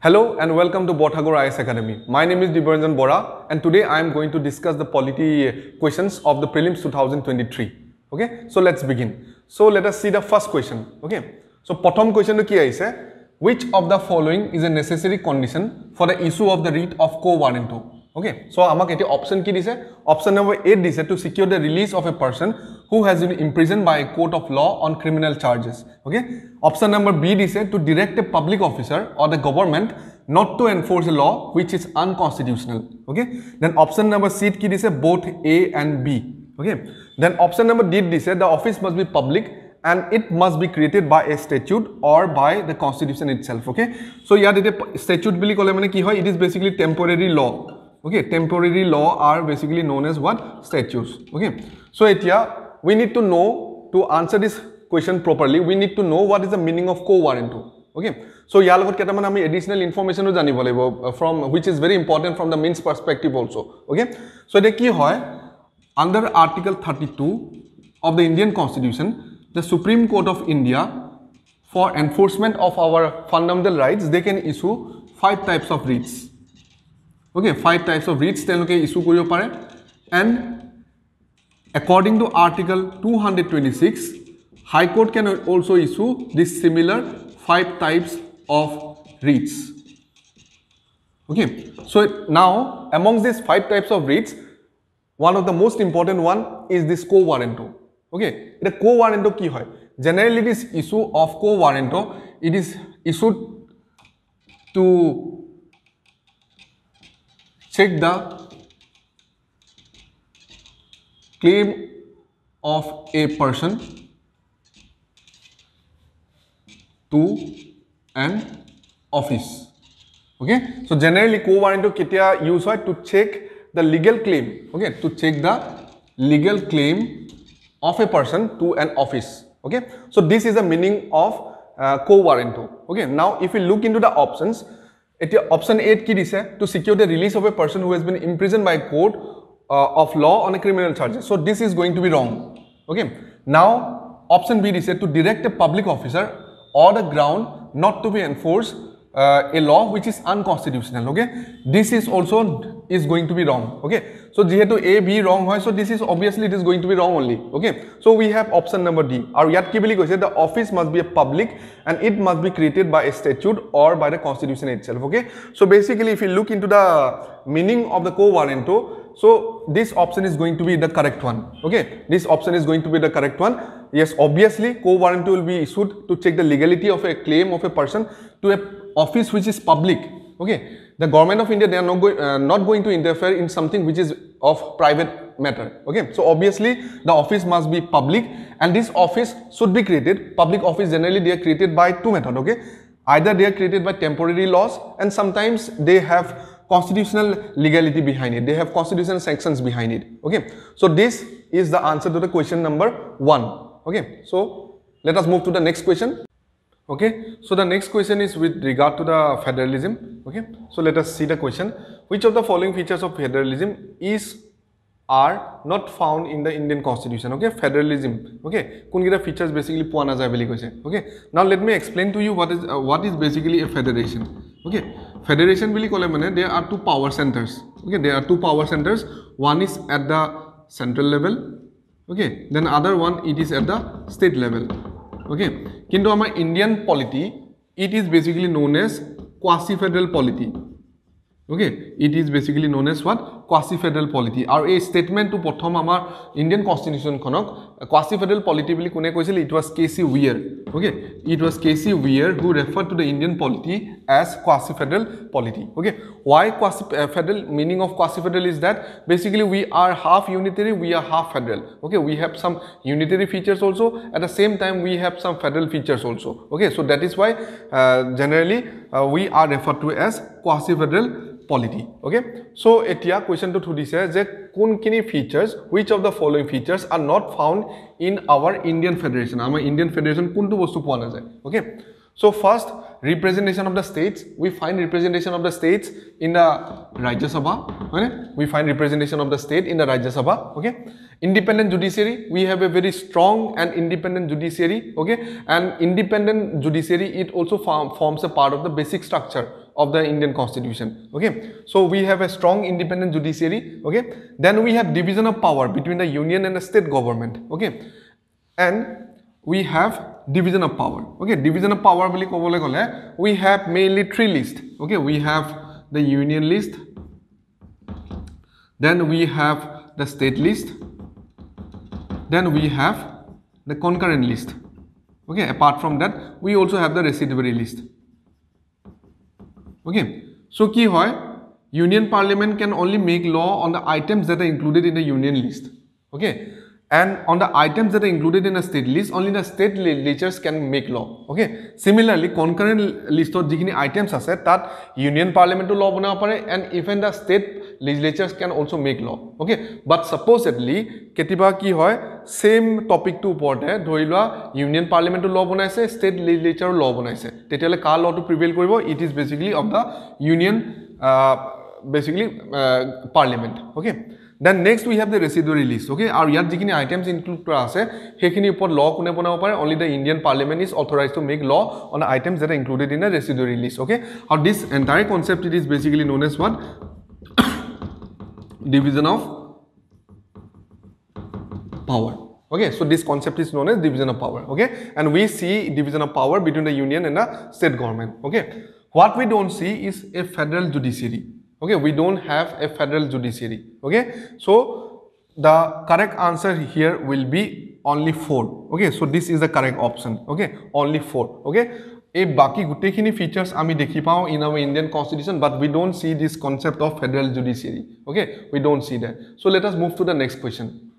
Hello and welcome to Bothagor IS Academy. My name is Dibaranjan Bora and today I am going to discuss the polity questions of the prelims 2023. Okay, so let's begin. So let us see the first question. Okay, so bottom question to ki aise which of the following is a necessary condition for the issue of the writ of quo okay so আমাক এটি option কি দিছে? Option number 8 দিছে to secure the release of a person who has been imprisoned by a court of law on criminal charges okay option number B দিছে to direct a public officer or the government not to enforce a law which is unconstitutional okay then option number C কি দিছে? Both A and B okay then option number D দিছে the office must be public and it must be created by a statute or by the constitution itself. Okay so yeah the statute bill it is basically temporary law. Okay. Temporary law are basically known as what? Statutes. Okay. So here we need to know to answer this question properly we need to know what is the meaning of co-warranto okay so ইয়াৰ লগত কেইটামান আমি additional ইনফৰ্মেশ্যনো জানিব লাগিব from which is very important from the mains perspective also' okay so' এতিয়া কি হয় under article thirty two of the Indian constitution the supreme court of India for enforcement of our fundamental rights they can issue five types of ৰিটছ okay five types of writs Okay, issue কৰিব পাৰে and according to article two hundred twenty six high court can also' issue this similar five types of Okay, so now amongst these five types of writs, one of the most important one is this quo warranto. Okay, the quo warranto কি হয়? Generally, this issue of quo warranto, it is issued to check the claim of a person to an office. Okay? So generally quo warranto ketia use hoy to check the legal claim. Okay? To check the legal claim of a person to an office. Okay? So this is the meaning of uh, quo warranto okay? Now if we look into the options it option 8 ki dise to secure the release of a person who has been imprisoned by a court uh, of law on a criminal charges. So this is going to be wrong. Okay. Now option B is said to direct a public officer or the ground not to be enforced uh, a law which is unconstitutional. Okay. This is also is going to be wrong. Okay. So jihetu A, B wrong. So this is obviously it is going to be wrong only. Okay. So we have option number D. Our yat ki bili the office must be a public and it must be created by a statute or by the constitution itself. Okay. So basically if you look into the meaning of the quo warranto, so this option is going to be the correct one. Okay, this option is going to be the correct one. Yes, obviously quo warranto will be issued to check the legality of a claim of a person to a office which is public. Okay, the government of India they are not, uh, not going to interfere in something which is of private matter. Okay, so obviously the office must be public and this office should be created. Public office generally they are created by two methods. Okay, either they are created by temporary laws and sometimes they have constitutional legality behind it. They have constitutional sanctions behind it. Okay. So this is the answer to the question number one. Okay. So let us move to the next question. Okay. So the next question is with regard to the federalism. Okay. So let us see the question. Which of the following features of federalism is are not found in the Indian constitution. Okay. Federalism. Okay. Kungita features basically puana Okay. Now let me explain to you what is uh, what is basically a federation. Okay. Federation really call mane there are two power centers. Okay, there are two power centers. One is at the central level. Okay, then other one it is at the state level. Okay, kintu our Indian polity it is basically known as quasi-federal polity. Okay, it is basically known as what? Quasi federal polity আৰু এই ষ্টেটমেণ্টটো প্ৰথম আমাৰ Indian কনষ্টিটিউশ্যনখনক quasi federal polity বুলি কোনে কৈছিল? It was K C Wheare okay it was K C Wheare who refer to the Indian polity as quasi federal polity okay why quasi federal meaning of quasi federal is that basically we are half unitary we are half federal okay we have some unitary features also' at the same time we have some federal features also' okay so' that is why generally we are refer to as quasi federal polity okay so' এতিয়া কুৱেশ্যনটো সুধিছে যে কোনখিনি features which of the following features are not found in our Indian federation আমাৰ Indian federation কোনটো বস্তু পোৱা নাযায় okay so' first representation of the states we find representation of the states in the Rajya Sabha হয়নে we find representation of the state in the Rajya Sabha okay independent judiciary we have a very strong and independent judiciary okay and independent judiciary it also form, forms a part of the basic structure of the Indian constitution. Okay, so we have a strong independent judiciary. Okay, then we have division of power between the union and the state government. Okay, and we have division of power. Okay, division of power we have mainly three lists. Okay, we have the union list, then we have the state list, then we have the concurrent list. Okay, apart from that, we also have the residuary list. Okay so কি হয়? Union parliament can only make law on the items that are included in the union list okay and on the items that are included in the state list only the state legislatures can make law okay similarly concurrent লিষ্টত যিখিনি items আছে তাত union পার্লামেন্টও law বনাব পাৰে and even the state legislature can also' make law' okay but suppose Attlee কেতিয়াবা কি হয় same টপিকটোৰ ওপৰতে ধৰি লোৱা ইউনিয়ন পাৰ্লিয়ামেণ্টো ল' বনাইছে ষ্টেট লেজিলেচাৰো ল' বনাইছে। তেতিয়াহ'লে কাৰ ল'টো প্ৰিভেইল কৰিব? It is basically of the union basically parliament okay then next we have the residuary list okay আৰু ইয়াত যিখিনি আইটেমছ ইনক্লুড কৰা আছে সেইখিনিৰ ওপৰত ল' কোনে বনাব পাৰে? Only the Indian parliament is authorise to make law' on items that included in the residuary list okay আৰু this entire concept it is basically known as what division of power. Okay so this concept is known as division of power okay? And we see division of power between the union and the state government okay? What we don't see is a federal judiciary okay? We don't have a federal judiciary okay? So the correct answer here will be only 4 okay? So this is the correct option okay? Only 4 okay a baki gutekhini features ami dekhi pao in our indian constitution but we don't see this concept of federal judiciary. Okay? We don't see that. So let us move to the next question.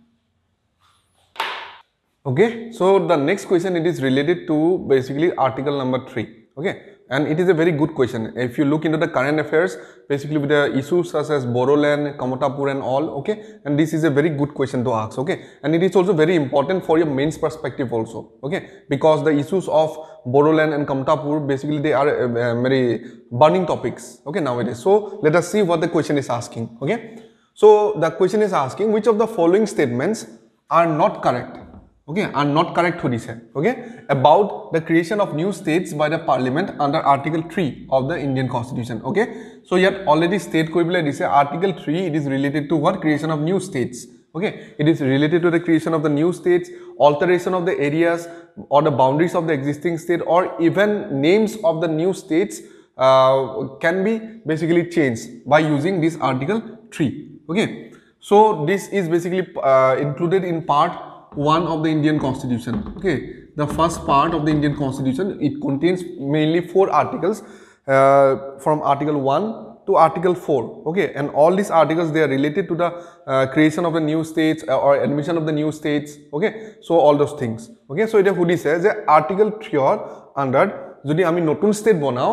Okay? So the next question it is related to basically article number 3 okay and it is a very good question. If you look into the current affairs, basically with the issues such as Bodoland, Kamatapur and all, okay, and this is a very good question to ask, okay, and it is also very important for your mains perspective also, okay, because the issues of Bodoland and Kamatapur, basically they are uh, uh, very burning topics, okay, nowadays. So, let us see what the question is asking, okay. So, the question is asking which of the following statements are not correct okay are not correct this okay about the creation of new states by the parliament under article 3 of the indian constitution. Okay so yet already state koibile this article 3 it is related to what? Creation of new states. Okay it is related to the creation of the new states alteration of the areas or the boundaries of the existing state or even names of the new states uh, can be basically changed by using this article 3 okay so this is basically uh, included in part 1 of the Indian constitution. Okay, the first part of the Indian constitution, it contains mainly 4 articles uh, from article 1 to article 4 okay and all these articles they are related to the uh, creation of the new states uh, or admission of the new states. Okay so all those things. Okay so that article 3 or under jodi ami notun state banao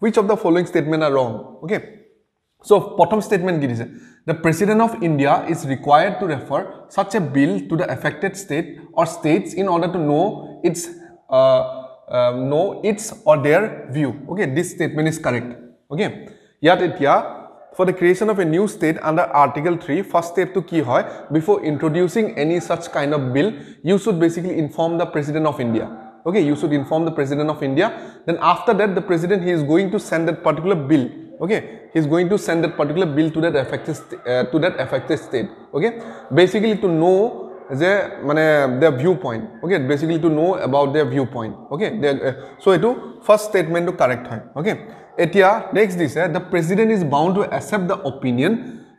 which of the following statement are wrong? Okay so bottom statement ki the President of India is required to refer such a bill to the affected state or states in order to know its uh, uh, know its or their view. Okay, this statement is correct. Okay, yet it for the creation of a new state under Article 3, first step to key hoy, before introducing any such kind of bill, you should basically inform the President of India. Okay, you should inform the President of India. Then after that, the President, he is going to send that particular bill okay he is going to send that particular bill to that affected uh, to that affected state okay basically to know যে মানে their viewpoint okay basically to know about their viewpoint okay uh, so etu first statement to correct hoy okay etia next দিছে the president is bound to accept the opinion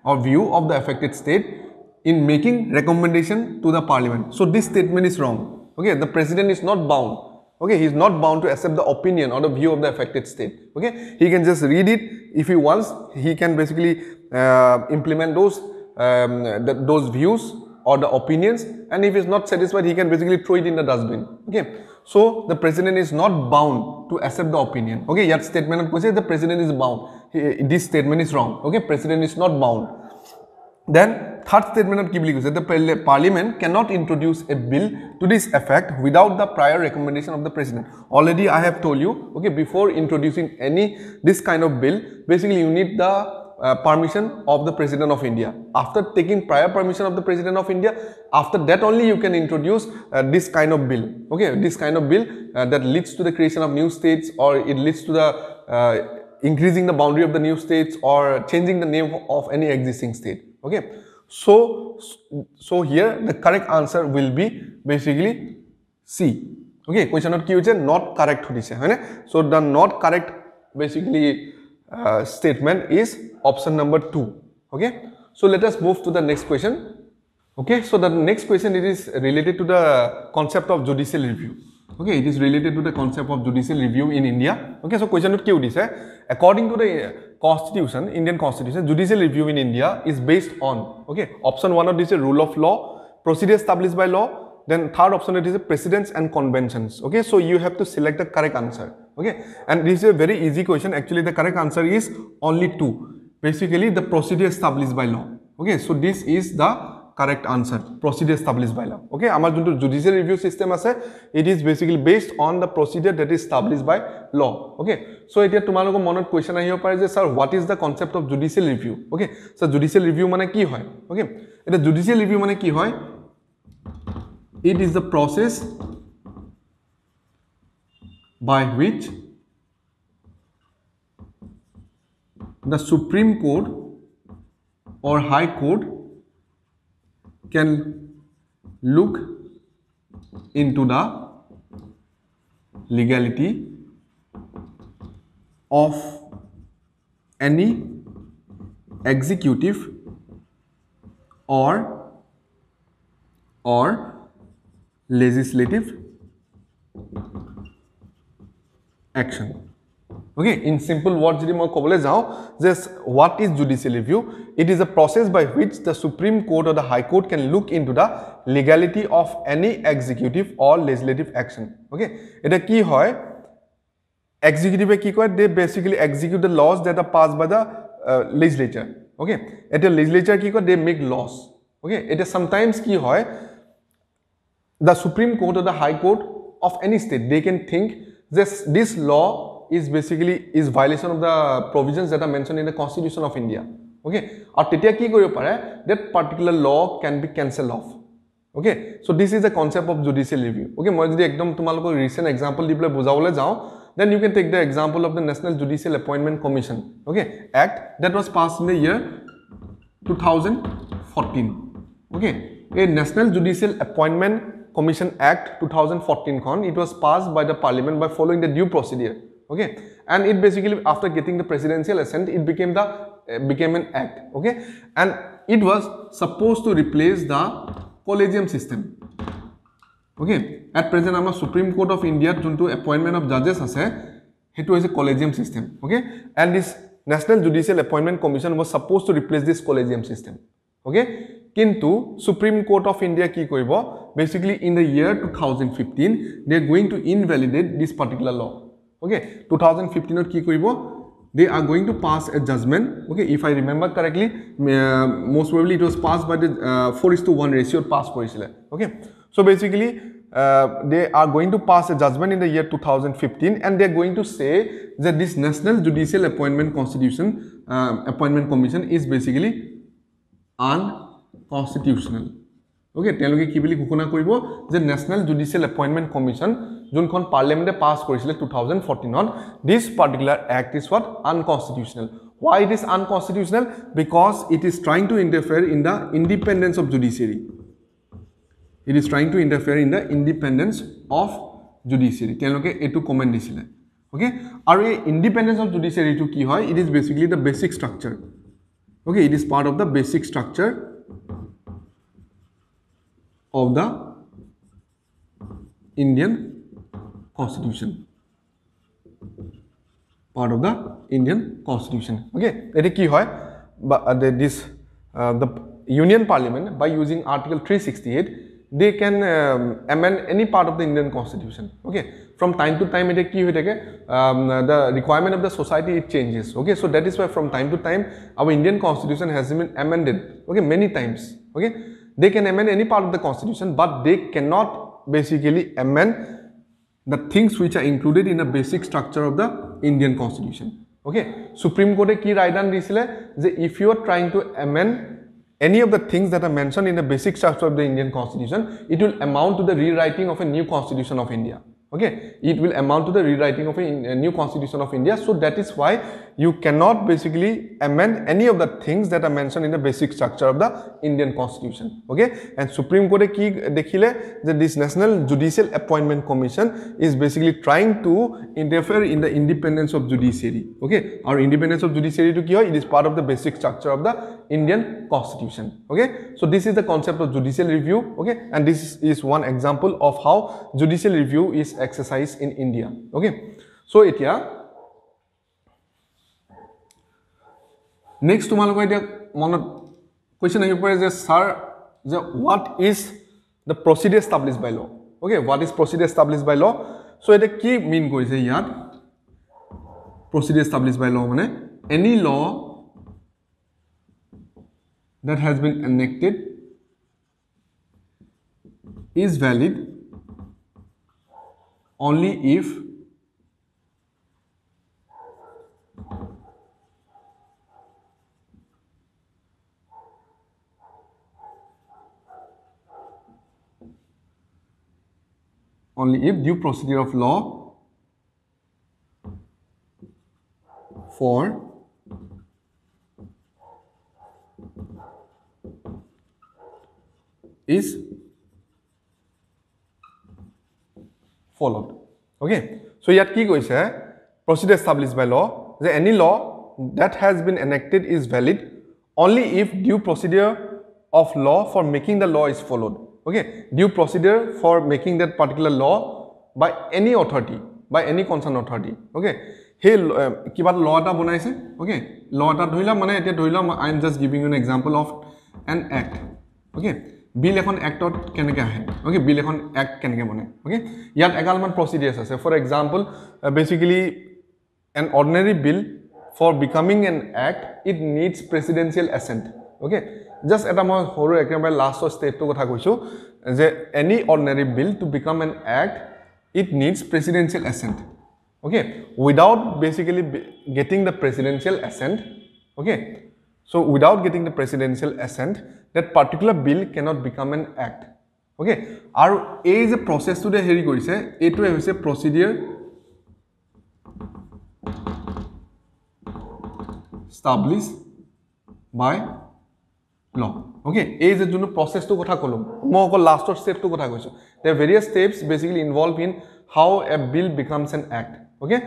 or view of the affected state in making recommendation to the parliament so this statement is wrong okay the president is not bound okay he is not bound to accept the opinion or the view of the affected state. Okay he can just read it. If he wants he can basically uh, implement those um, the, those views or the opinions. And if he is not satisfied he can basically throw it in the dustbin. Okay so the president is not bound to accept the opinion. Okay that statement of the president is bound. He, this statement is wrong. Okay president is not bound. Then third statement of said the parliament cannot introduce a bill to this effect without the prior recommendation of the president. Already I have told you, okay, before introducing any this kind of bill, basically you need the uh, permission of the president of India. After taking prior permission of the president of India, after that only you can introduce uh, this kind of bill. Okay, this kind of bill uh, that leads to the creation of new states or it leads to the uh, increasing the boundary of the new states or changing the name of any existing state. Okay. So, so here the correct answer will be basically C. Okay. Question not Q not correct. So the not correct basically uh, statement is option number 2. Okay. So let us move to the next question. Okay. So the next question it is related to the concept of judicial review. Okay, it is related to the concept of judicial review in India. Okay, so question note Q is eh, according to the eh, constitution, Indian constitution, judicial review in India is based on, okay, option one of this is rule of law, procedure established by law, then third option it is precedents and conventions. Okay, so you have to select the correct answer. Okay, and this is a very easy question. Actually, the correct answer is only two. Basically, the procedure established by law. Okay, so this is the correct answer procedure establish by law okay আমাৰ যোনটো judicial review system আছে। It is basically based on the procedure that is establish by law okay so' এতিয়া তোমালোকৰ মনত question আহিব পাৰে যে sir what is the concept of judicial review okay sir judicial review মানে কি হয়? অ'কে এতিয়া জুডিচিয়েল ৰিভিউ মানে কি হয়? It is the process by which the supreme court or high court can look into the legality of any executive or or legislative action okay in simple word যদি মই ক'বলৈ যাওঁ যে what is judicial review it is a process by which the supreme court of the high court can look in to the legality of any executive or legislative action okay এতিয়া কি হয়? এক্সিকিউটিভে কি কয়? They basically execute the laws that the pass by the legislature okay এতিয়া legislature কি কয়? They make loss okay এতিয়া চামটাইমছ কি হয়? The supreme court of the high court of any state they can think যে দিছ ল is basically is violation of the provisions that are mentioned in the constitution of india. Okay? That particular law can be cancelled off. Okay? So this is the concept of judicial review. Okay? Moi jodi ekdom tumaloko recent example bole bujabole jao then you can take the example of the national judicial appointment commission. Okay? Act that was passed in the year 2014 okay? A national judicial appointment commission act 2014 con it was passed by the parliament by following the due procedure okay and it basically after getting the presidential assent it became the uh, became an act okay and it was supposed to replace the collegium system okay at present our supreme court of india junto appointment of judges ase it was a collegium system okay and this national judicial appointment commission was supposed to replace this collegium system okay কিন্তু supreme court of India কি কৰিব basically in the year 2015 they are going to invalidate this particular law okay 2015 কি কৰিব they are going to pass a judgment okay if i remember correctly uh, most probably it was passed by the uh, 4 is to 1 ratio pass korisile okay so basically uh, they are going to pass a judgment in the year 2015 and they are going to say that this national judicial appointment constitution uh, appointment commission is basically unconstitutional okay teloge ki bili ghokona koribo je national judicial appointment commission যোনখন পাৰ্লিয়ামেণ্টে পাছ কৰিছিলে two thousand ফৰ্টিনত this particular act is what unconstitutional why it is unconstitutional because it is trying to interfere in the independence of judiciary it is trying to interfere in the independence of judiciary তেওঁলোকে এইটো comment দিছিলে okay আৰু এই independence of জুডিচিয়াৰীটো কি হয় it is basically the basic structure okay it is part of the basic structure of the Indian constitution part of the indian constitution okay এটা কি হয় this uh, the union parliament by using article 368 they can um, amend any part of the indian constitution okay from time to time it ki um, the requirement of the society it changes okay so that is why from time to time our indian constitution has been amended okay many times okay they can amend any part of the constitution but they cannot basically amend the things which are included in the basic structure of the Indian constitution. Okay, Supreme Court key right and if you are trying to amend any of the things that are mentioned in the basic structure of the Indian constitution, it will amount to the rewriting of a new constitution of India. Okay, it will amount to the rewriting of a new constitution of India. So that is why you cannot basically amend any of the things that are mentioned in the basic structure of the Indian constitution. Okay, and Supreme Court ki dekhile that this National Judicial Appointment Commission is basically trying to interfere in the independence of judiciary. Okay, our independence of judiciary to ki hoy, it is part of the basic structure of the Indian constitution. Okay, so this is the concept of judicial review. Okay, and this is one example of how judicial review is exercised in India. Okay, so এতিয়া next তোমালোকৰ এতিয়া মনত question আহিব পাৰে যে sir যে what is the procedure establish by law' okay what is procedure establish by law' so' এতিয়া কি মিন কৰিছে ইয়াত? প্ৰচিডিয়াৰ ষ্টাব্লিছ বাই ল' মানে any law' that has been enacted is valid only if only if due procedure of law for is followed. Okay. So, yet ki koise procedure established by law that any law that has been enacted is valid only if due procedure of law for making the law is followed. Okay. Due procedure for making that particular law by any authority, by any concerned authority. Okay. সেই কিবা ল এটা বনাইছে okay ল এটা ধৰি লওক মানে এতিয়া ধৰি লওক I am just giving an example of an act okay bill এখন এক্টত কেনেকৈ আহে অ'কে বিল এখন এক্ট কেনেকৈ বনে অ'কে ইয়াত এগালমান প্ৰচিডিয়াৰ্ছ আছে for example basically an ordinary bill for becoming an act it needs presidential assent okay just এটা মই সৰু একেবাৰে লাষ্টৰ ষ্টেপটোৰ কথা কৈছোঁ যে any ordinary bill to become an act it needs presidential ascent okay without basically getting the presidential assent okay so without getting the presidential assent that particular bill cannot become an act okay আৰু এই যে প্ৰচেছটোতে হেৰি কৰিছে এইটোৱে হৈছে procedure establish by law okay এই যে যোনটো প্ৰচেছটোৰ কথা ক'লোঁ মই অকল লাষ্টৰ ষ্টেপটোৰ কথা কৈছোঁ। They various steps basically involve in how a bill becomes an act okay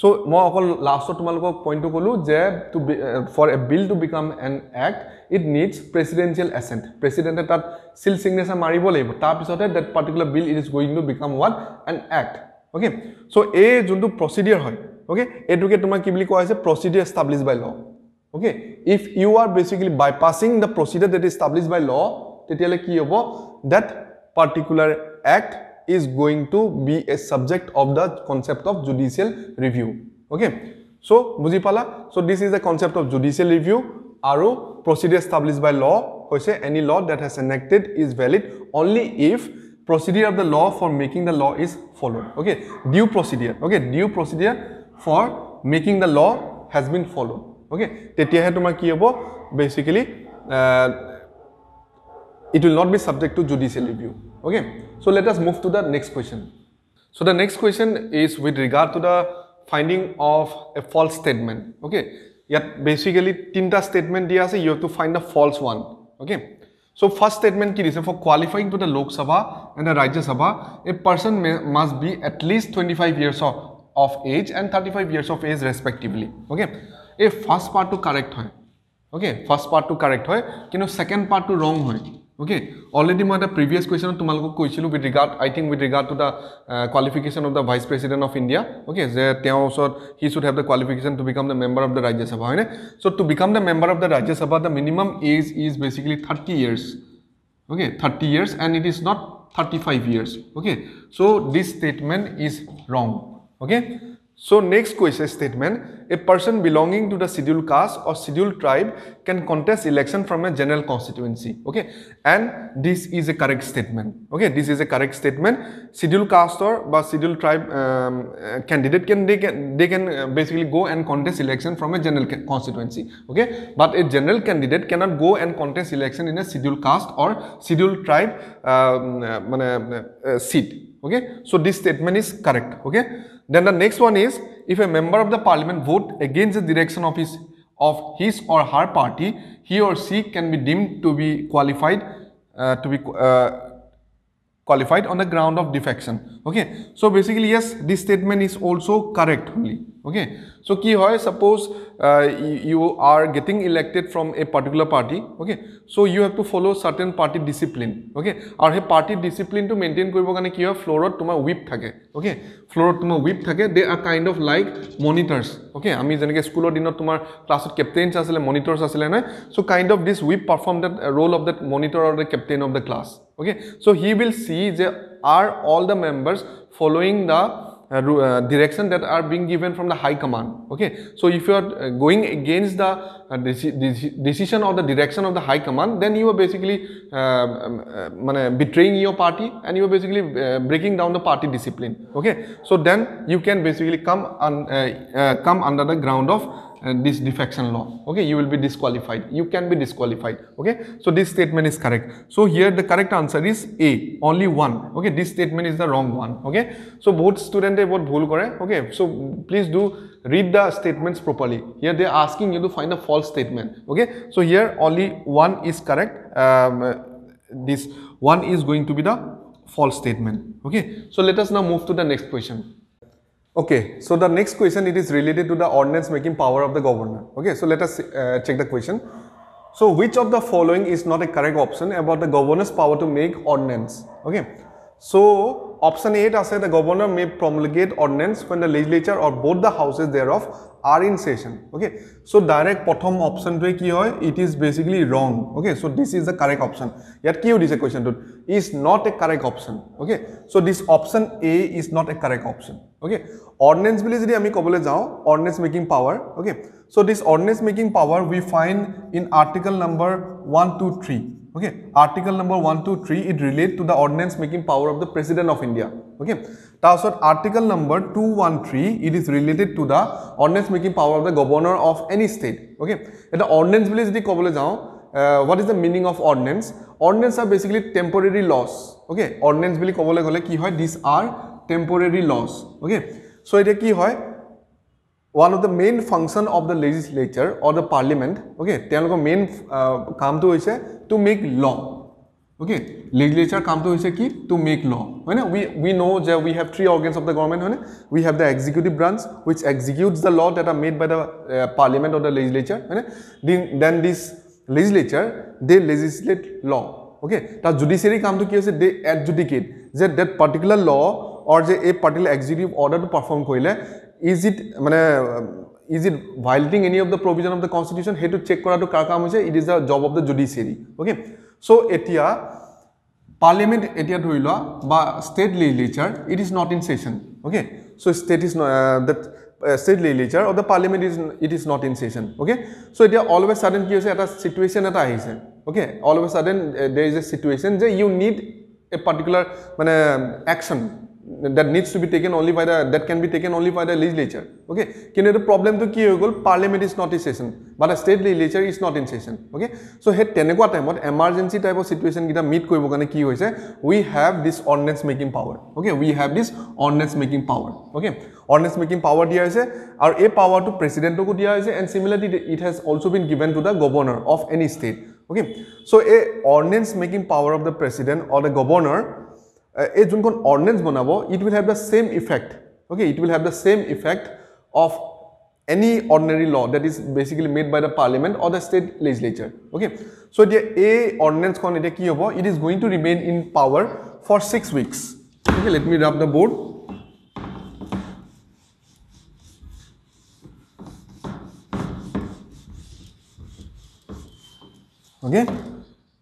so' মই অকল লাষ্টত তোমালোকক পইণ্টটো ক'লোঁ যে to for a bill to become an act it needs presidential assent প্ৰেচিডেণ্টে তাত চিল চিগনেচাৰ মাৰিব লাগিব। তাৰপিছতহে that particular bill it is going to become what an act okay so' এই যোনটো প্ৰচিডিয়াৰ হয় অ'কে এইটোকে তোমাৰ কি বুলি কোৱা হৈছে? Procedure establish by law' okay if you R basically বাইপাছিং the procedure that is establish by ল' তেতিয়াহ'লে কি হ'ব that particular act is going to be a subject of the concept of judicial review okay so বুজি পালা so this is the concept of judicial review আৰু procedure established by law হৈছে any law that has enacted is valid only if procedure of the law for making the law is followed okay due procedure okay due procedure for making the law has been followed Okay তেতিয়াহে তোমাৰ কি হ'ব? Basically it will not be subject to judicial review okay so' let us move to the next question so' the next question is with regard to the finding of a false statement okay ইয়াত basically তিনিটা statement দিয়া আছে you have to find the false one okay so' first statement কি দিছে? For qualifying to the Lok Sabha and the Rajya Sabha a person must be at least twenty five years of age and thirty five years of age respectively okay part to correct hoy okay first part to correct hoy কিন্তু part to wrong hoy okay already মই এটা previous কুৱেশ্যনত তোমালোকক কৈছিলোঁ with regard I think with regard to the qualification of the vice president of India okay যে তেওঁৰ ওচৰত he should have the qualification to become the member of the Rajya Sabha হয়নে? So' to become the member of the Rajya Sabha the minimum age is basically thirty years okay thirty years and it is not thirty five years okay so' this statement is wrong okay So next question statement, a person belonging to the scheduled caste or scheduled tribe can contest election from a general constituency. Okay, and this is a correct statement. Okay, this is a correct statement. Scheduled caste or scheduled tribe um, uh, candidate can they can they can uh, basically go and contest election from a general constituency. Okay, but a general candidate cannot go and contest election in a scheduled caste or scheduled tribe um, uh, uh, seat. Okay, so this statement is correct. Okay. Then the next one is if a member of the parliament vote against the direction of his of his or her party he or she can be deemed to be qualified uh, to be uh, qualified on the ground of defection. Okay. So basically yes this statement is also correct only. Okay So ki hoy suppose uh, you are getting elected from a particular party, okay? So you have to follow certain party discipline, okay? Or he party discipline to maintain koi bokane ki hoy floor or tuma whip thake, okay? Floor or tuma whip thake, they are kind of like monitors, okay? Ami jenenge school or dinner tuma class or captain chasile, monitors chasile na. So kind of this whip perform that role of that monitor or the captain of the class, okay? So he will see the are all the members following the uh, uh, direction that are being given from the high command okay? So if you are uh, going against the uh, deci deci decision or the direction of the high command then you are basically uh, um, betraying your party and you are basically breaking down the party discipline okay? So then you can basically come un, come under the ground of uh, this defection law. Okay you will be disqualified. You can be disqualified. Okay so this statement is correct. So here the correct answer is a only one. Okay this statement is the wrong one. Okay so both student they both bhul kore. Okay so please do read the statements properly. Here they are asking you to find a false statement. Okay so here only one is correct. Um, this one is going to be the false statement. Okay so let us now move to the next question Okay, so the next question it is related to the ordinance making power of the governor. Okay, so let us uh, check the question. So which of the following is not a correct option about the governor's power to make ordinance? Okay, so option 8 I say the governor may promulgate ordinance when the legislature or both the houses thereof are in session. Okay, so direct bottom option to ki hoy it is basically wrong. Okay, so this is the correct option. Yet ki this question to is not a correct option. Okay, so this option A is not a correct option. Okay, ordinance বুলি যদি আমি ক'বলৈ যাওঁ ordinance making power. Okay, so this ordinance making power we find in article number 123. Okay, article number 123 it relate to the ordinance making power of the president of India. Okay, তাৰপিছত article number two one three it is related to the ordinance making power of the governor of any state okay এটা ordinance বুলি যদি ক'বলৈ যাওঁ what is the meaning of ordinance ordinance are basically temporary laws okay ordinance বুলি ক'বলৈ গ'লে কি হয়? দিছ are temporary laws okay so' এতিয়া কি হয়? One of the main function of the legislature or the parliament okay তেওঁলোকৰ মেইন কামটো হৈছে to make law' okay legislature কামটো হৈছে কি টু মেক ল হয়নে উই উই ন' যে we have three organs of the government হয়নে we have the executive branch which executes the law that are made by the parliament of the legislature হয়নে then then this legislature they legislate law okay তাৰ judiciary কামটো কি হৈছে they adjudicate যে that particular law or যে এই particular executive অৰ্ডাৰটো perform কৰিলে ইজ ইট মানে is it violating any of the provision of the constitution সেইটো চেক কৰাটো কাৰ কাম হৈছে it is the job of the judiciary okay so এতিয়া পাৰ্লিয়ামেণ্ট এতিয়া ধৰি লোৱা বা state legislature it is not in session okay so' state is that state legislature or the parliament is it is not in session okay so' এতিয়া all of a sudden কি হৈছে এটা situation এটা আহিছে okay all of a sudden there is a situation যে you need a particular মানে action that needs to be taken only by the that can be taken only by the legislature okay কিন্তু এইটো প্ৰব্লেমটো কি হৈ গ'ল parliament is not in session বা the state legislature is not in session okay চ' সেই তেনেকুৱা টাইমত এমাৰ্জেঞ্চি টাইপৰ চিটুৱেশ্যনকেইটা মিট কৰিবৰ কাৰণে কি হৈছে উই হেভ দিছ ordnance making power okay we have দিছ ordnance making power okay ordnance making power দিয়া হৈছে আৰু এই পাৱাৰটো প্ৰেচিডেণ্টকো দিয়া হৈছে and similarly it has also' been given to the governor of any state okay so' এই ordnance making power of the president or the governor a जुन ordinance it will have the same effect okay? It will have the same effect of any ordinary law that is basically made by the parliament or the state legislature okay? So the a ordinance kon eta ki it is going to remain in power for 6 weeks okay? Let me rub the board. Okay?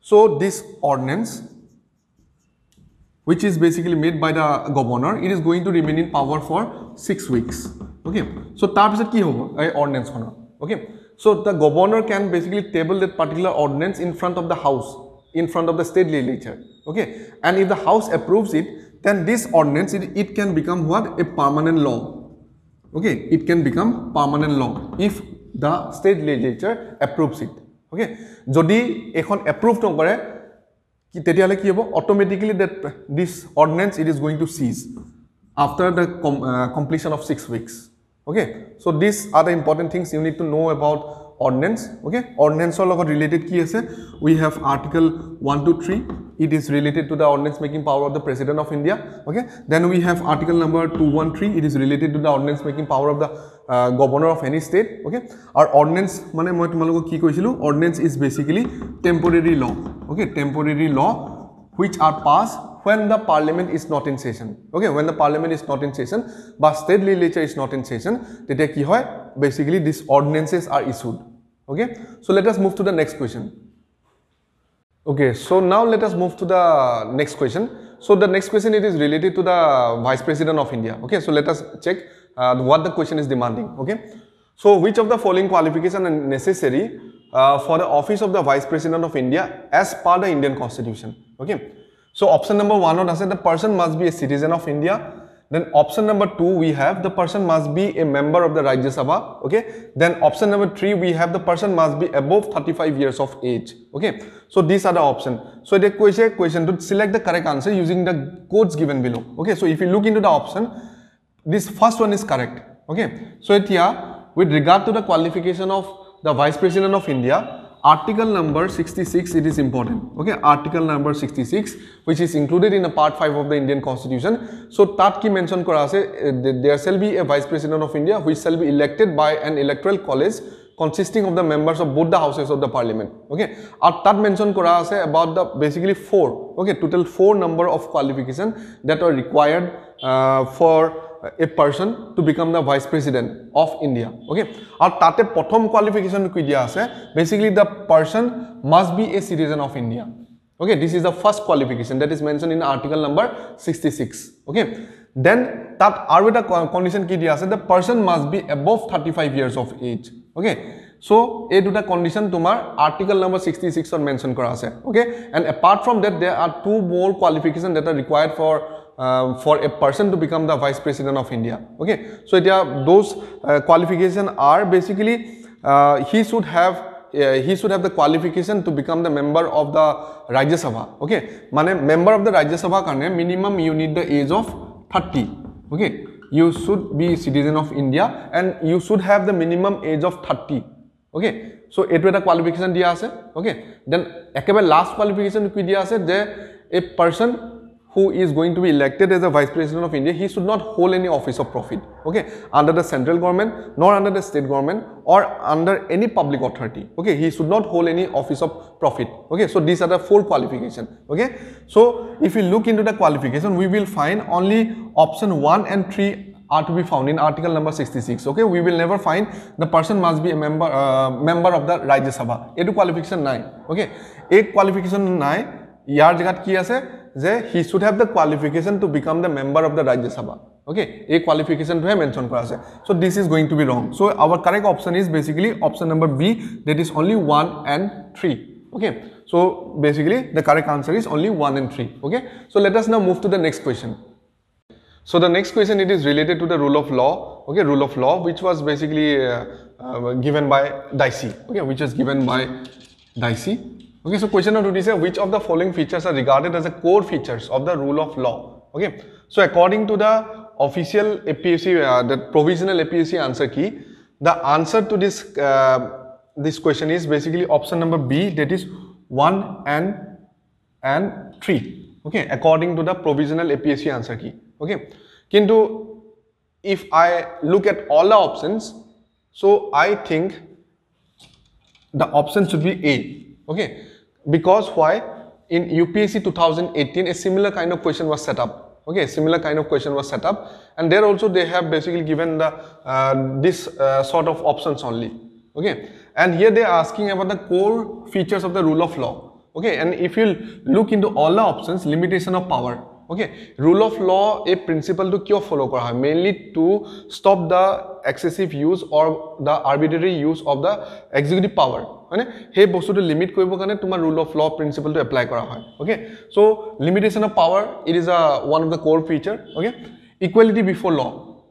So this ordinance which is basically made by the governor it is going to remain in power for 6 weeks okay so tarpisot ki hobo ei ordinance khono okay so the governor can basically table that particular ordinance in front of the house in front of the state legislature okay and if the house approves it then this ordinance it, it can become what a permanent law okay it can become permanent law if the state legislature approves it okay যদি এখন approve নকৰে কি তেতিয়াহ'লে কি হ'ব automatically that দিছ ordinance it is going to cease after the completion of six weeks okay so these are the important things you need to know about ordinance okay অৰ্ডনেন্সৰ লগত related কি আছে? We have article one two three it is related to the ordinance making power of the president of India okay then we have article number two one three it is related to the ordinance making power of the governor of any state okay আৰু ordinance মানে মই তোমালোকক কি কৈছিলোঁ? Ordinance is basically temporary law okay temporary law which are pass when the parliament is not in session okay when the parliament is not in session বা state লিটাৰ is not in session তেতিয়া কি হয়? Basically this ordinances are issued okay? So let us move to the next question. Okay so now let us move to the next question. So the next question it is related to the vice president of india. Okay so let us check uh, what the question is demanding. Okay? So which of the following qualification are necessary uh, for the office of the vice president of india as per the indian constitution? Okay? So option number one, I said the person must be a citizen of India. Then option number two, we have the person must be a member of the Rajya Sabha. Okay. Then option number three, we have the person must be above 35 years of age. Okay. So these are the options. So the question, question to select the correct answer using the codes given below. Okay. So if you look into the option, this first one is correct. Okay. So it here, with regard to the qualification of the Vice President of India, article number 66 it is important okay article number 66 which is included in a part 5 of the indian constitution so tat ki mention kora ase there shall be a vice president of india which shall be elected by an electoral college consisting of the members of both the houses of the parliament okay আর তাত mention kora ase about the basically four okay total four number of qualification that are required uh, for a person to become the vice president of India okay আৰু তাতে প্ৰথম qualification কি দিয়া আছে basically the person must be a citizen of India okay this is the first qualification that is mention in article number sixty six okay then তাত আৰু এটা condition কি দিয়া আছে the person must be above thirty five years of age okay so' এই দুটা condition তোমাৰ article number sixty ছিক্সত মেনশ্যন কৰা আছে okay and apart from that they are two more qualification that are required for for a person to become the vice president of India. Okay, so yeah, those uh, qualification are basically uh, he should have he should have the qualification to become the member of the Rajya Sabha. Okay, mane member of the Rajya Sabha karne minimum you need the age of 30. Okay, you should be citizen of India and you should have the minimum age of 30. Okay, so এইটো এটা qualification দিয়া আছে okay then last qualification আছে যে a person who is going to be elected as a vice president of India, he should not hold any office of profit, okay, under the central government, nor under the state government, or under any public authority, okay, he should not hold any office of profit, okay, so these are the four qualifications, okay. So, if we look into the qualification, we will find only option 1 and 3 are to be found in article number 66, okay, we will never find the person must be a member, uh, member of the Rajya Sabha, edu qualification 9, okay, 8 qualification 9, ইয়াৰ জেগাত কি আছে he should have the qualification to become the member of the Rajya Sabha. Okay, a qualification to have mentioned class. So this is going to be wrong. So our correct option is basically option number B that is only 1 and 3. Okay, so basically the correct answer is only 1 and 3. Okay, so let us now move to the next question. So the next question it is related to the rule of law. Okay, rule of law which was basically uh, uh, given by Dicey. Okay, which was given by Dicey. Okay, so question number two is which of the following features are regarded as the core features of the rule of law? Okay, so according to the official APSC, uh, the provisional APSC answer key, the answer to this uh, this question is basically option number B, that is one and and three. Okay, according to the provisional APSC answer key. Okay, kintu if I look at all the options, so I think the option should be A. Okay, because why? In UPSC 2018, a similar kind of question was set up. Okay, similar kind of question was set up, and there also they have basically given the uh, this uh, sort of options only. Okay, and here they are asking about the core features of the rule of law. Okay, and if you look into all the options, limitation of power. Okay, rule of law a principle to kyo follow kora mainly to stop the excessive use or the arbitrary use of the executive power. হয়নে? সেই বস্তুটো limit কৰিবৰ কাৰণে তোমাৰ rule of law প্ৰিন্সিপলটো apply কৰা হয় okay so' limitation of power it is a one of the core feature okay equality before law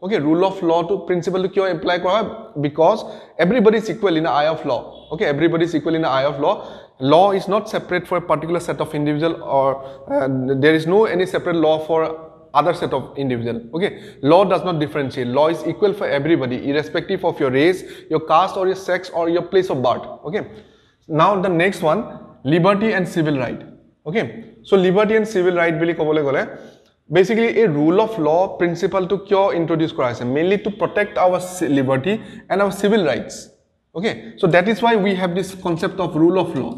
okay rule of লটো প্ৰিন্সিপলটো কিয় এপ্লাই কৰা হয়? Because everybody is equal in eye of law okay everybody is equal in eye of law law is not separate for a particular set of individual or uh, there is no any separate law for other set of individual okay law does not differentiate law is equal for everybody irrespective of your race your caste or your sex or your place of birth okay now the next one liberty and civil right okay so liberty and civil right বুলি ক'বলৈ গ'লে basically a rule of law principle to কিয় introduce কৰা হৈছে mainly to protect our liberty and our civil rights okay so that is why we have this concept of rule of law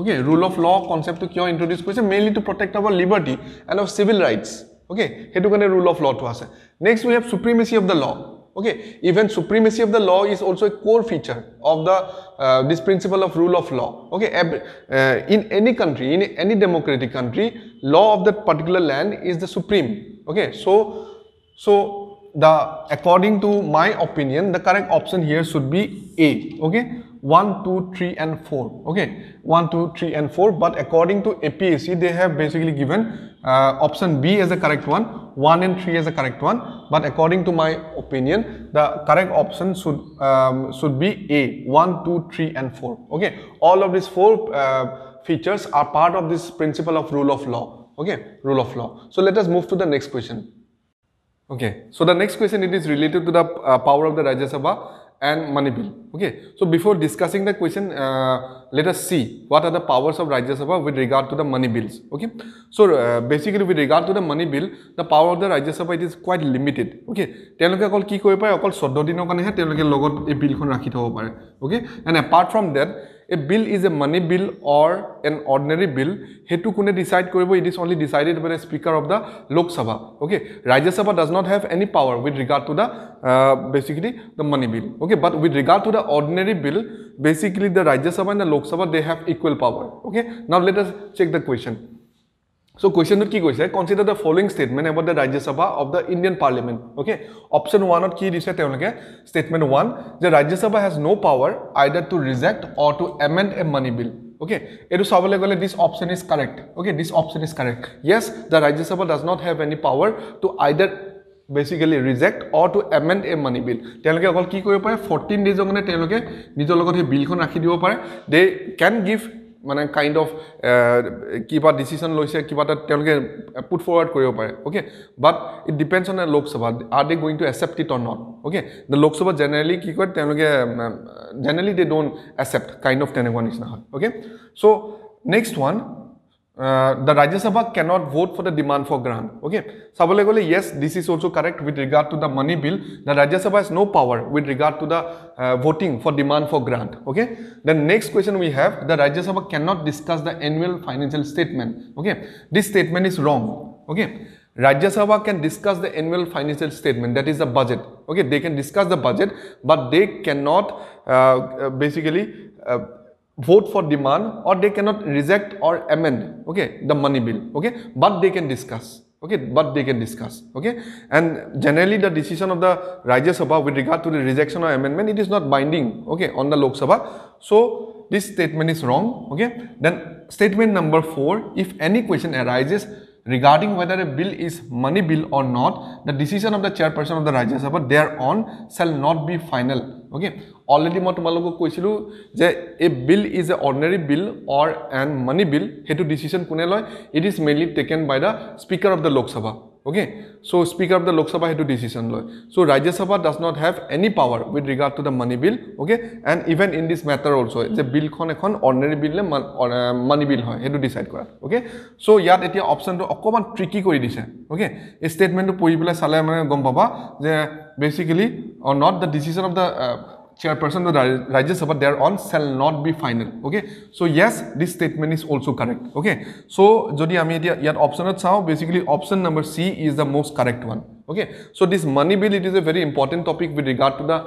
okay rule of law concept to কিয় introduce কৰিছে mainly to protect our liberty and our civil rights okay সেইটো কাৰণে rule of law টো আছে next we have supremacy of the law okay even supremacy of the law is also a core feature of the uh, this principle of rule of law okay uh, in any country in any democratic country law of that particular land is the supreme okay so so the according to my opinion the correct option here should be a okay 1 2 3 and 4 okay? 1 2 3 and 4 but according to apsc they have basically given uh, option b as the correct one 1 and 3 as the correct one. But according to my opinion the correct option should um, should be a 1 2 3 and 4 okay? All of these four uh, features are part of this principle of rule of law. Okay? Rule of law. So let us move to the next question. Okay, so the next question it is related to the uh, power of the Rajya Sabha and money bill. Okay, so before discussing the question, uh, let us see what are the powers of Rajya Sabha with regard to the money bills. Okay, so uh, basically with regard to the money bill, the power of the Rajya Sabha it is quite limited. Okay, তেওঁলোকে অকল কি কৰিব পাৰে অকল চৈধ্য দিনৰ কাৰণেহে তেওঁলোকে লগত এই বিলখন ৰাখি থ'ব পাৰে okay and apart from date a bill is a money bill or an ordinary bill সেইটো কোনে ডিচাইড কৰিব? It is only decided by the speaker of the Lok Sabha okay Rajya Sabha does not have any power with regard to the basically the money bill okay but with regard to the ordinary bill basically the Rajya Sabha and the Lok Sabha they have equal power okay now let us check the question so' কুৱেশ্যনটোত কি কৈছে consider the following statement about the Rajya Sabha of the Indian parliament okay option ওৱানত কি দিছে তেওঁলোকে statement one যে Rajya Sabha has no' power either to reject or' to amend a money bill okay এইটো চাবলৈ গ'লে this option is correct okay this option is correct yes the Rajya Sabha does not have any power to either basically reject or' to amend a money bill তেওঁলোকে অকল কি কৰিব পাৰে? Fourteen ডেজৰ কাৰণে তেওঁলোকে নিজৰ লগত সেই বিলখন ৰাখি দিব পাৰে। দে কেন গিভ মানে কাইণ্ড অফ কিবা ডিচিশ্যন লৈছে কিবা এটা তেওঁলোকে পুট ফৰৱাৰ্ড কৰিব পাৰে okay but it depends on the Lok Sabha are they going to accept it or not okay the Lok Sabha generally কি কয় তেওঁলোকে generally they don't accept kind of তেনেকুৱা নিচিনা হয় okay so' next one uh, the Rajya Sabha cannot vote for the demand for grant. Okay. Sabale gole, yes, this is also correct with regard to the money bill. The Rajya Sabha has no power with regard to the uh, voting for demand for grant. Okay. The next question we have, the Rajya Sabha cannot discuss the annual financial statement. Okay. This statement is wrong. Okay. Rajya Sabha can discuss the annual financial statement, that is the budget. Okay, they can discuss the budget, but they cannot uh, uh basically uh, vote for demand or they cannot reject or amend okay the money bill okay but they can discuss okay but they can discuss okay. And generally the decision of the Rajya Sabha with regard to the rejection or amendment it is not binding okay on the Lok Sabha. So this statement is wrong okay. Then statement number 4 if any question arises regarding whether a bill is money bill or not the decision of the chairperson of the Rajya Sabha thereon shall not be final okay already মই তোমালোকক কৈছিলোঁ যে এই bill is a ordinary bill or and money bill সেইটো decision কোনে লয় it is mainly taken by the speaker of the Lok Sabha okay so' speaker of the Lok Sabha সেইটো decision লয় so' Rajya Sabha does not have any power with regard to the money bill okay and even in this matter also' যে বিলখন এখন অৰ্ডনেৰী বিল নে মানি বিল হয় সেইটো decide কৰাত okay so' ইয়াত এতিয়া অপশ্যনটো অকণমান ট্ৰিকি কৰি দিছে অ'কে এই ষ্টেটমেণ্টটো পঢ়ি পেলাই চালে মানে গম পাবা যে basically not the decision of the chairperson of the Rajya Sabha thereon shall not be final. Okay. So yes, this statement is also correct. Okay. So jodi ami etia option at sao basically option number C is the most correct one. Okay. So this money bill it is a very important topic with regard to the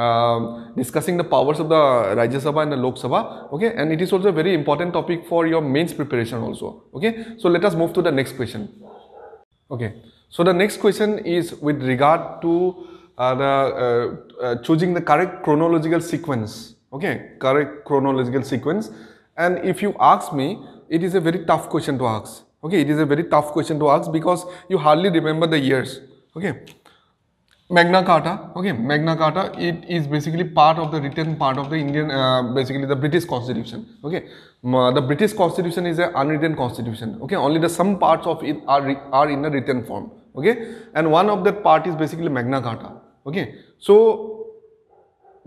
uh, discussing the powers of the Rajya Sabha and the Lok Sabha. Okay. And it is also a very important topic for your mains preparation also. Okay. So let us move to the next question. Okay. So the next question is with regard to uh, the uh, uh, choosing the correct chronological sequence okay? Correct chronological sequence. And if you ask me it is a very tough question to ask okay? It is a very tough question to ask because you hardly remember the years okay? Magna Carta, okay, Magna Carta, it is basically part of the written part of the Indian, uh, basically the British Constitution, okay. the British Constitution is an unwritten constitution, okay, only the some parts of it are, are in a written form, okay? And one of that part is basically magna carta okay. So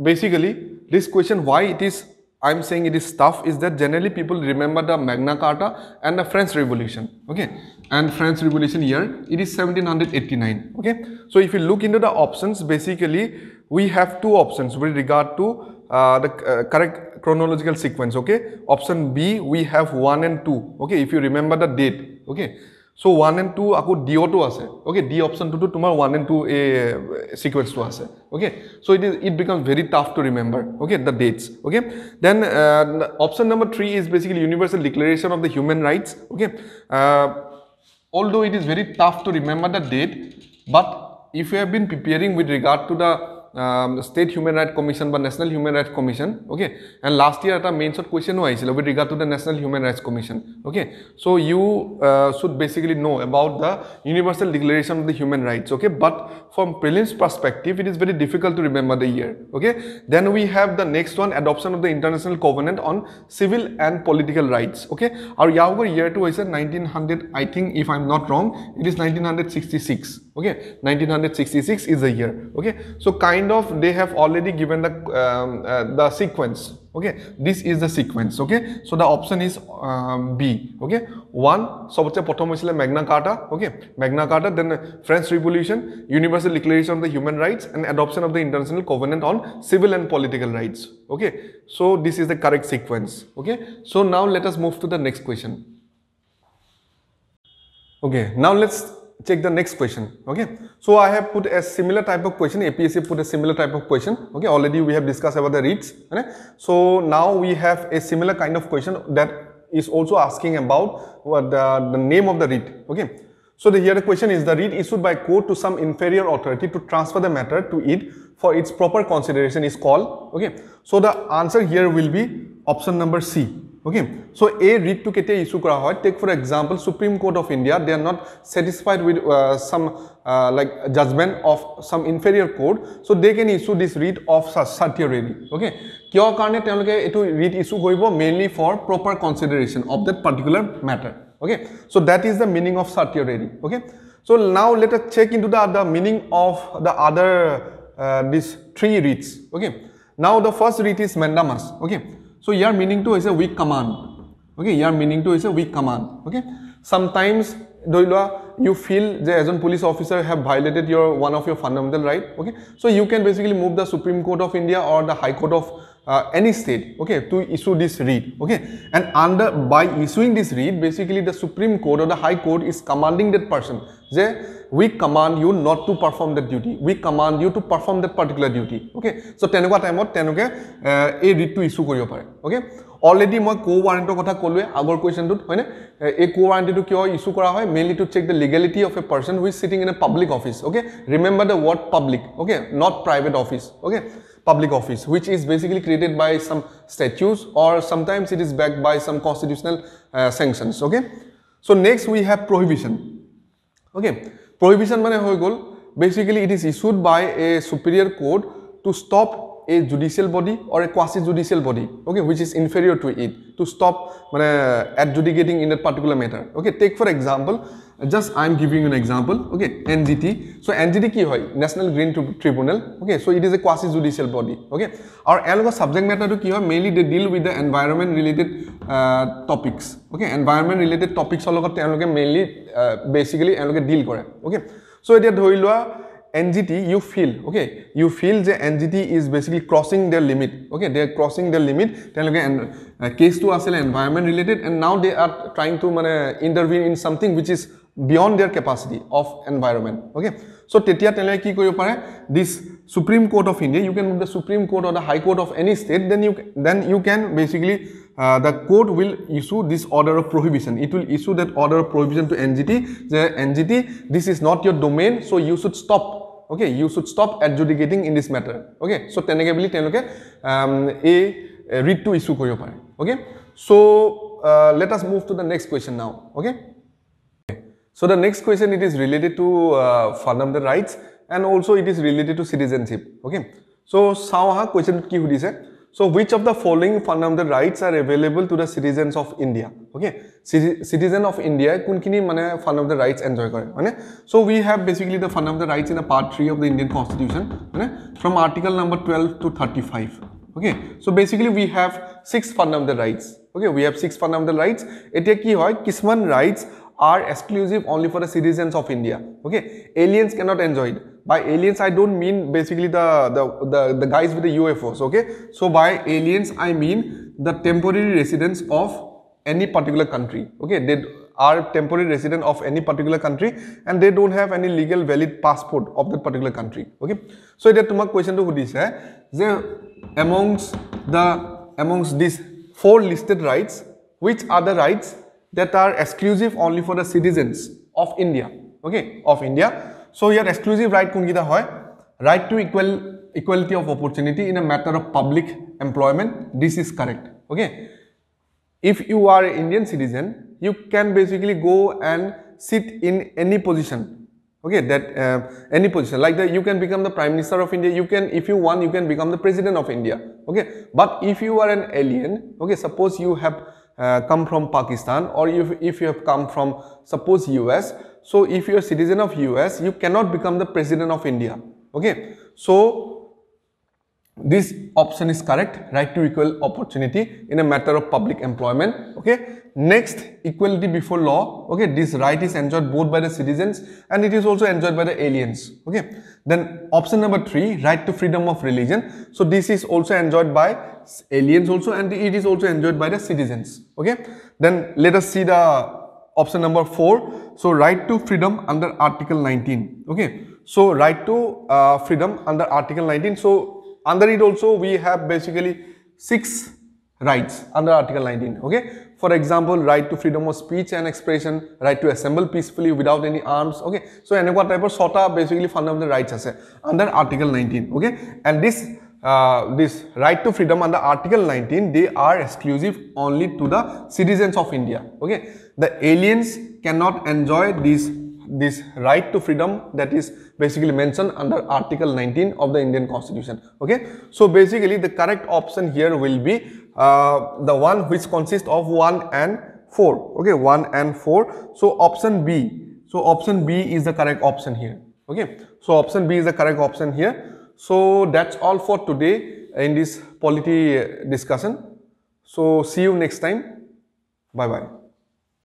basically this question why it is i'm saying it is tough is that generally people remember the magna carta and the french revolution. Okay. And french revolution year it is 1789 okay. So if you look into the options basically we have two options with regard to uh, the uh, correct chronological sequence. Okay. Option b we have 1 and 2 okay. If you remember the date. Okay so 1 and 2 আকৌ ডিঅ'টো আছে okay D অপশ্যনটোতো তোমাৰ 1 and 2 এই ছিকুৱেঞ্চটো আছে okay so' it is it becomes very tough to remember okay the that's okay then option number three is basically universal declaration of the human rights okay although it is very tough to remember the date but if you have been preparing with regard to the um, State Human Rights Commission বা National Human Rights Commission, okay? And last year এটা mains question আহিছিল with regard to the National Human Rights Commission, okay? So you uh, should basically know about the Universal Declaration of the Human Rights, okay? But from prelims perspective, it is very difficult to remember the year, okay? Then we have the next one, adoption of the International Covenant on Civil and Political Rights, okay? Our Yahoo year two is 1900, I think if I'm not wrong, it is 1966, okay? 1966 is the year, okay? So kind kind of they have already given the um, uh, the sequence okay this is the sequence okay so the option is um, b okay one সবচে প্রথম হৈছিল Magna কার্টা okay Magna কার্টা then french revolution universal declaration of the human rights and adoption of the international covenant on civil and political rights okay so this is the correct sequence okay so now let us move to the next question okay now let's check the next question okay? So i have put a similar type of question apsc put a similar type of question okay? Already we have discussed about the writs okay? so now we have a similar kind of question that is also asking about what the, the name of the writ okay? So the, here the question is the writ issued by court to some inferior authority to transfer the matter to it for its proper consideration is called okay? So the answer here will be option number c okay so' এই ৰিটটো কেতিয়া issue কৰা হয় take for example supreme court of India they are not satisfied with some like judgment of some inferior court so' they can issue this writ of certiorari okay কিয় কাৰণে তেওঁলোকে এইটো writ issue কৰিব mainly for proper consideration of that particular matter okay so' that is the meaning of certiorari okay so' now let us check in to the the meaning of the other this three writs okay now the first writ is mandamus okay So your meaning to is a weak command. Okay, your meaning to is a weak command. Okay. Sometimes you feel that as a police officer have violated your one of your fundamental right. Okay. So you can basically move the Supreme Court of India or the High Court of uh, any state okay to issue this writ okay and under by issuing this writ basically the supreme court or the high court is commanding that person যে we command you not to perform that duty we command you to perform that particular duty okay so' তেনেকুৱা টাইমত তেওঁলোকে এই ৰিটটো issue কৰিব পাৰে। Okay already মই ক' ৱাৰেণ্টৰ কথা ক'লোৱে আগৰ কুৱেশ্যনটোত হয়নে? এই ক' ৱাৰেণ্টিটো কিয় ইছ্যু কৰা হয়? Mainly to check the legality of a person who's sitting in a public office okay remember the word public okay not private office okay public office which is basically created by some statutes or sometimes it is back by some constitutional sanctions okay so' next we have prohibition okay prohibition মানে হৈ গ'ল basically it is issued by a superior court to stop এই judicial body or a quasi judicial body okay which is inferior to it to stop মানে at adjudicating in a particular matter okay take for example just I am giving an example okay N G T so' N G T কি হয়? National green tri tribunal okay so' it is a quasi judicial body okay আৰু এওঁলোকৰ subject মেটাৰটো কি হয় mainly they deal with the environment related topics okay environment related টপিকছৰ লগত তেওঁলোকে mainly basically এওঁলোকে ডিল কৰে অ'কে চ' এতিয়া ধৰি লোৱা NGT you feel okay you feel the NGT is basically crossing their limit okay they are crossing their limit then okay and case to us environment related and now they are trying to man, uh, intervene in something which is beyond their capacity of environment okay so tetia this supreme court of india you can move the supreme court or the high court of any state then you then you can basically uh, the court will issue this order of prohibition it will issue that order of prohibition to ngt the ngt this is not your domain so you should stop okay you should stop adjudicating in this matter okay so' তেনেকৈ বুলি তেওঁলোকে এই ৰিটটো issue কৰিব পাৰে okay so' let us move to the next question now okay so' the next question it is related to fundamental rights and also' it is related to citizenship okay so' চাওঁ আহা কুৱেশ্যনটোত কি সুধিছে so which of the following fundamental rights are available to the citizens of india? Okay. Citizen of india kunkini mane fundamental rights enjoy kare mane? So we have basically the fundamental rights in the part 3 of the indian constitution mane? From article number 12 to 35 okay. So basically we have six fundamental rights. Okay. We have six fundamental rights. Etia ki hoy? Kisman rights are exclusive only for the citizens of india. Okay. Aliens cannot enjoy it by aliens i don't mean basically the the the, the guys with the ufos okay so by aliens i mean the temporary residents of any particular country okay they are temporary resident of any particular country and they don't have any legal valid passport of that particular country okay so এটা তোমাক কোৱেশ্যনটো সুধিছে যে amongst the amongst these four listed rights which are the rights that are exclusive only for the citizens of India okay of India So here exclusive right kungida hoy. Right to equal equality of opportunity in a matter of public employment. This is correct. Okay. If you are an Indian citizen, you can basically go and sit in any position. Okay? That uh, any position. Like that you can become the prime minister of india. You can if you want you can become the president of india. Okay? But if you are an alien okay? Suppose you have uh, come from pakistan or if, if you have come from suppose us so if you are citizen of us you cannot become the president of india. Okay? So this option is correct. Right to equal opportunity in a matter of public employment. Okay? Next equality before law. Okay? This right is enjoyed both by the citizens and it is also enjoyed by the aliens. Okay? Then option number three right to freedom of religion. So this is also enjoyed by aliens also and it is also enjoyed by the citizens. Okay? Then let us see the option number four so right to freedom under article 19 okay so right to uh, freedom under article 19 so under it also we have basically six rights under article 19 okay for example right to freedom of speech and expression right to assemble peacefully without any arms okay so এনেকুৱা type of ছটা basically fundamental rights আছে under article 19 okay and this uh, this right to freedom under article 19 they are exclusive only to the citizens of india. Okay? The aliens cannot enjoy this this right to freedom that is basically mentioned under article 19 of the indian constitution. Okay? So basically the correct option here will be uh, the one which consists of 1 and 4 okay? 1 and 4 so option b. So option b is the correct option here. Okay? So option b is the correct option here so that's all for today in this polity discussion. So see you next time. Bye bye